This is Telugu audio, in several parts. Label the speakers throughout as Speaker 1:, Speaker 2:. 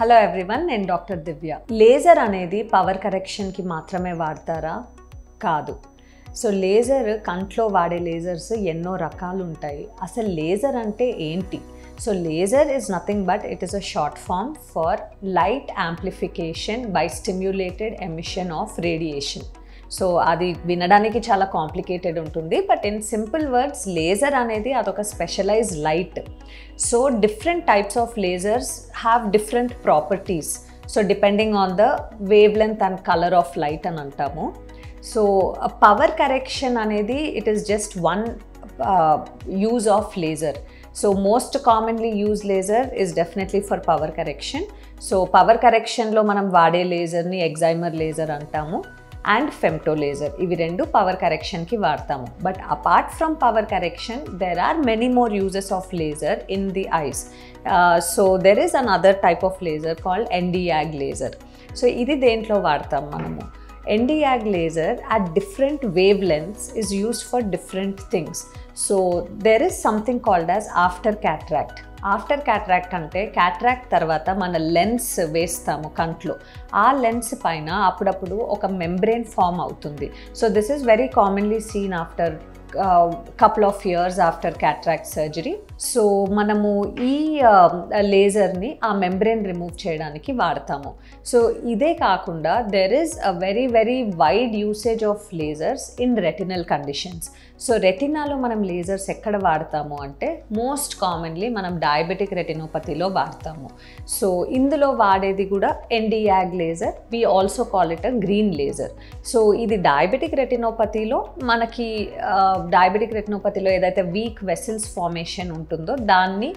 Speaker 1: హలో ఎవ్రీవన్ నేను డాక్టర్ దివ్య లేజర్ అనేది పవర్ కరెక్షన్కి మాత్రమే వాడతారా? కాదు. సో లేజర్ కంట్లో వాడే లేజర్స్ ఎన్నో రకాలు ఉంటాయి అసలు లేజర్ అంటే ఏంటి? So laser is nothing but it is a short form for light amplification by stimulated emission of radiation so అది వినడానికి చాలా కాంప్లికేటెడ్ ఉంటుంది. But in simple words laser అనేది అదొక specialise light. So different types of lasers have different properties. So depending on the wavelength and colour of light అని అంటాము. సో పవర్ కరెక్షన్ అనేది it is just one use of laser. So most commonly use laser is definitely for power correction. So power కరెక్షన్లో మనం వాడే లేజర్ని ఎగ్జైమర్ లేజర్ అంటాము. అండ్ ఫెమ్టో లేజర్ ఇవి రెండు పవర్ కరెక్షన్కి వాడతాము. But apart from power correction there are many more uses of laser in the eyes so there is another type of laser called Nd YAG laser so ఇది దేంట్లో వాడతాం మనము. NDAG laser at different wavelengths is used for different things. So there is something called as after cataract. After cataract అంటే క్యాట్రాక్ట్ తర్వాత మన లెన్స్ వేస్తాము కంట్లో ఆ లెన్స్ పైన అప్పుడప్పుడు ఒక మెంబ్రెయిన్ ఫామ్ అవుతుంది so this is very commonly seen after couple of years after cataract surgery so మనము ఈ లేజర్ని ఆ మెంబ్రెయిన్ రిమూవ్ చేయడానికి వాడతాము. సో ఇదే కాకుండా there is a very very wide usage of lasers in retinal conditions so రెటినాలో మనం లేజర్స్ ఎక్కడ వాడతాము అంటే మోస్ట్ కామన్లీ మనం డయాబెటిక్ రెటినోపతిలో వాడతాము. సో ఇందులో వాడేది కూడా NdYAG laser we also call it a green laser so ఇది డయాబెటిక్ రెటినోపతిలో మనకి డయాబెటిక్ రెటినోపతిలో ఏదైతే వీక్ వెసిల్స్ ఫార్మేషన్ ఉంటుందో దాన్ని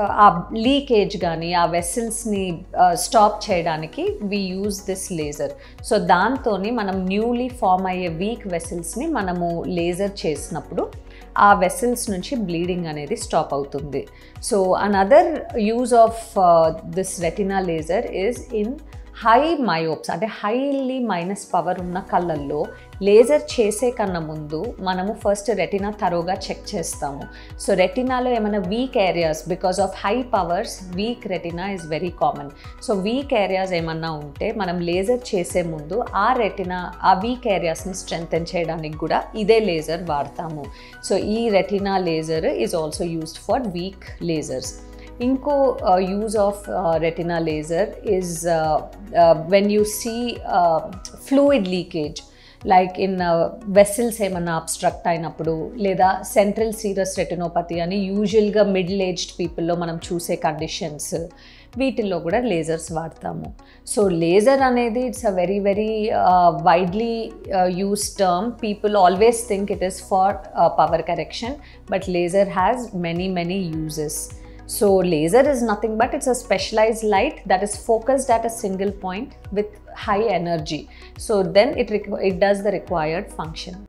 Speaker 1: ఆ లీకేజ్ కానీ ఆ వెసిల్స్ని స్టాప్ చేయడానికి we use this laser so దాంతో మనం న్యూలీ ఫామ్ అయ్యే వీక్ వెసిల్స్ని మనము లేజర్ చేసినప్పుడు ఆ వెసిల్స్ నుంచి బ్లీడింగ్ అనేది స్టాప్ అవుతుంది. So another use of this retina laser is in high myopes అంటే హైలీ మైనస్ పవర్ ఉన్న కళ్ళల్లో లేజర్ చేసే కన్నా ముందు మనము ఫస్ట్ రెటినా తరోగా చెక్ చేస్తాము. సో రెటినాలో ఏమైనా weak areas because of high powers weak retina is very common so weak areas ఏమన్నా ఉంటే మనం లేజర్ చేసే ముందు ఆ రెటినా ఆ వీక్ ఏరియాస్ని స్ట్రెంగ్తెన్ చేయడానికి కూడా ఇదే లేజర్ వాడతాము. సో ఈ retina laser is also used for weak lasers ఇంకో use of retina laser is when you see fluid leakage like in vessels ఏమన్నా అబ్స్ట్రక్ట్ అయినప్పుడు లేదా సెంట్రల్ సీరస్ రెటినోపతి అని యూజువల్గా మిడిల్ ఏజ్డ్ పీపుల్లో మనం చూసే కండిషన్స్ వీటిల్లో కూడా లేజర్స్ వాడతాము. సో లేజర్ అనేది it's a very very widely use term people always think it is for power correction but laser has many many uses So laser is nothing but it's a specialized light that is focused at a single point with high energy. So then it, it does the required function.